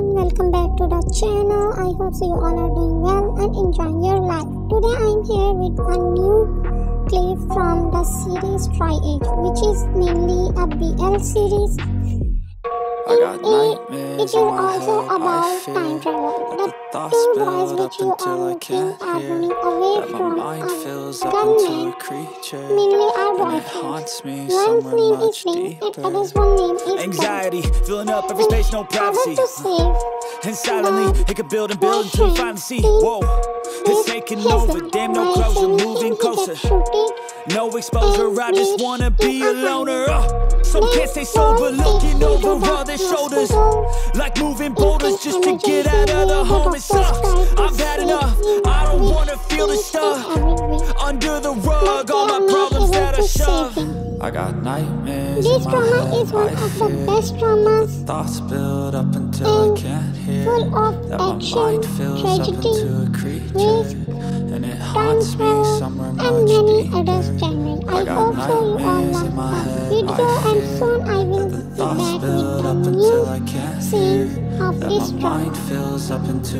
everyone, welcome back to the channel. I hope so you all are doing well and enjoying your life. Today I am here with a new clip from the series Triage, which is mainly a BL series. I got It, it is also about time travel. The thoughts build up until I can't hear that my from mind fills up into a creature and it haunts me somewhere much deeper. other's one name is Ben. Anxiety, filling up every space, no privacy. And silently, it could build and build until you finally see. Whoa, it's taking over, damn, no closure, moving closer. No exposure, I just wanna be a loner. Uh, some can't stay sober, looking over shoulders. Like moving boulders just to get out of the home. It's uh, I've had enough, I don't wanna feel the stuff. Under the rug, all my problems that I shove. I got nightmares This drama is one of the best dramas thoughts build up until and I can't hear full of action, mind fills up tragedy, into a creature risk, and it haunts me somewhere and much many deeper. other genres. I hope so you all nightmares of this mind fills up into